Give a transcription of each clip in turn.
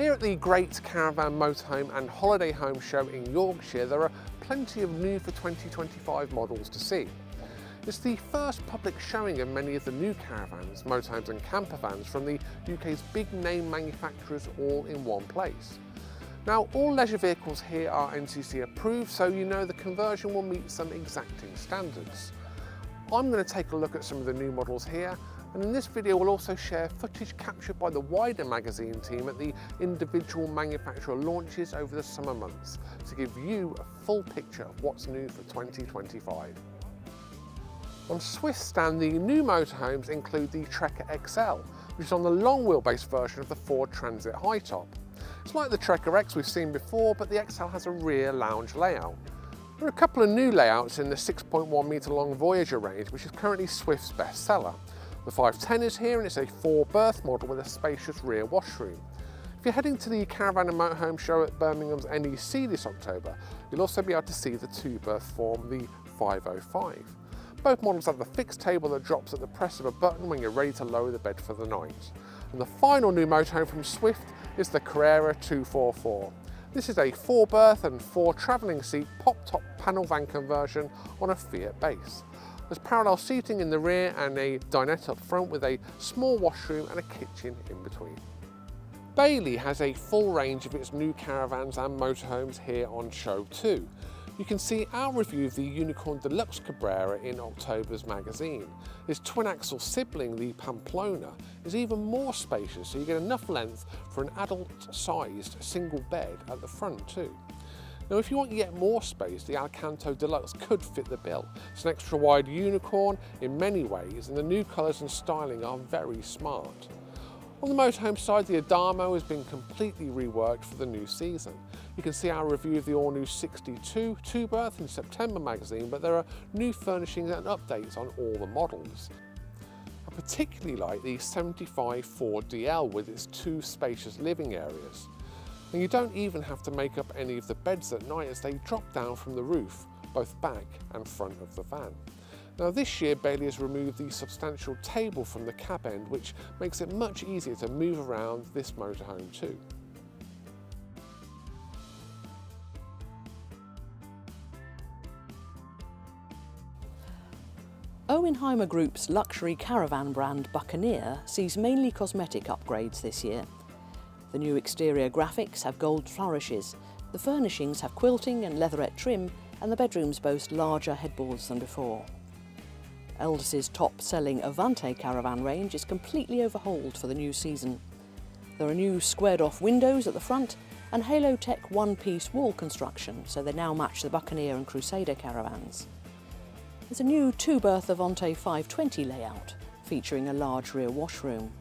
Here at the Great Caravan Motorhome and Holiday Home Show in Yorkshire, there are plenty of new for 2025 models to see. It's the first public showing of many of the new caravans, motorhomes and campervans from the UK's big name manufacturers all in one place. Now all leisure vehicles here are NCC approved so you know the conversion will meet some exacting standards. I'm going to take a look at some of the new models here and in this video we'll also share footage captured by the wider magazine team at the individual manufacturer launches over the summer months to give you a full picture of what's new for 2025. On Swift's stand the new motorhomes include the Trekker XL which is on the long wheelbase version of the Ford Transit High Top. It's like the Trekker X we've seen before but the XL has a rear lounge layout. There are a couple of new layouts in the 6.1 metre long Voyager range which is currently Swift's bestseller the 510 is here and it's a four berth model with a spacious rear washroom. If you're heading to the Caravan and Motorhome show at Birmingham's NEC this October, you'll also be able to see the two berth form, the 505. Both models have a fixed table that drops at the press of a button when you're ready to lower the bed for the night. And the final new motorhome from Swift is the Carrera 244. This is a four berth and four travelling seat pop top panel van conversion on a Fiat base. There's parallel seating in the rear and a dinette up front with a small washroom and a kitchen in between. Bailey has a full range of its new caravans and motorhomes here on show too. You can see our review of the Unicorn Deluxe Cabrera in October's magazine. Its twin-axle sibling, the Pamplona, is even more spacious, so you get enough length for an adult-sized single bed at the front too. Now if you want yet more space, the Alicanto Deluxe could fit the bill. It's an extra wide unicorn in many ways and the new colours and styling are very smart. On the motorhome side, the Adamo has been completely reworked for the new season. You can see our review of the all-new 62 two-berth in September magazine, but there are new furnishings and updates on all the models. I particularly like the 75 4DL with its two spacious living areas. And you don't even have to make up any of the beds at night as they drop down from the roof, both back and front of the van. Now this year Bailey has removed the substantial table from the cab end which makes it much easier to move around this motorhome too. Erwin Hymer Group's luxury caravan brand Buccaneer sees mainly cosmetic upgrades this year. The new exterior graphics have gold flourishes, the furnishings have quilting and leatherette trim, and the bedrooms boast larger headboards than before. Elddis's top-selling Avante caravan range is completely overhauled for the new season. There are new squared-off windows at the front and Halotech one-piece wall construction, so they now match the Buccaneer and Crusader caravans. There's a new two-berth Avante 520 layout, featuring a large rear washroom.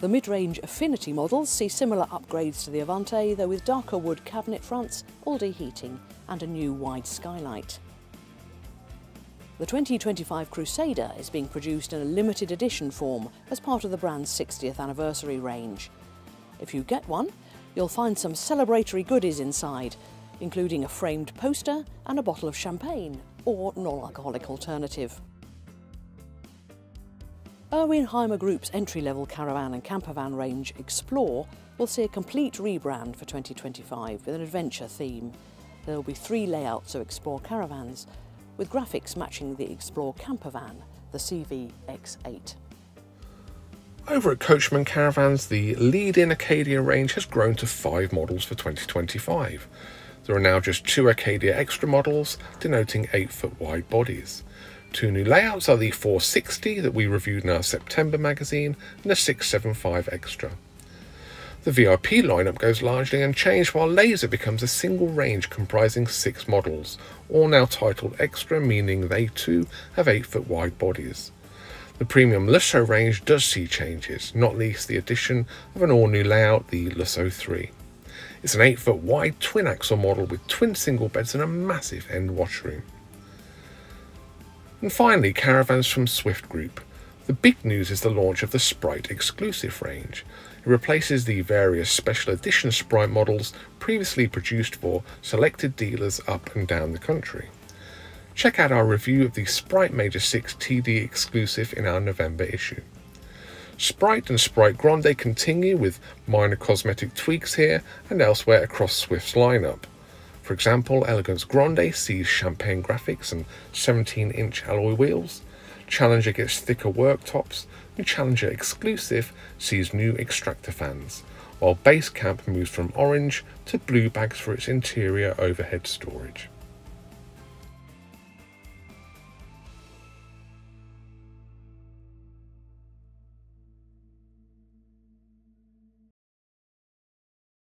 The mid-range Affinity models see similar upgrades to the Avante, though with darker wood cabinet fronts, all-day heating and a new wide skylight. The 2025 Crusader is being produced in a limited edition form as part of the brand's 60th anniversary range. If you get one, you'll find some celebratory goodies inside, including a framed poster and a bottle of champagne or non-alcoholic alternative. Erwin Hymer Group's entry-level caravan and campervan range, Xplore, will see a complete rebrand for 2025 with an adventure theme. There will be three layouts of Xplore caravans, with graphics matching the Xplore campervan, the CV-X8. Over at Coachman Caravans, the lead-in Acadia range has grown to five models for 2025. There are now just two Acadia Extra models, denoting 8 foot wide bodies. Two new layouts are the 460 that we reviewed in our September magazine and the 675 Extra. The VIP lineup goes largely unchanged while Laser becomes a single range comprising six models, all now titled Extra, meaning they too have 8 foot wide bodies. The premium Lusso range does see changes, not least the addition of an all new layout, the Lusso 3. It's an 8 foot wide twin axle model with twin single beds and a massive end washroom. And finally, caravans from Swift Group. The big news is the launch of the Sprite exclusive range. It replaces the various special edition Sprite models previously produced for selected dealers up and down the country. Check out our review of the Sprite Major 6 TD exclusive in our November issue. Sprite and Sprite Grande continue with minor cosmetic tweaks here and elsewhere across Swift's lineup. For example, Elegance Grande sees champagne graphics and 17 inch alloy wheels, Challenger gets thicker worktops, and Challenger Exclusive sees new extractor fans, while Base Camp moves from orange to blue bags for its interior overhead storage.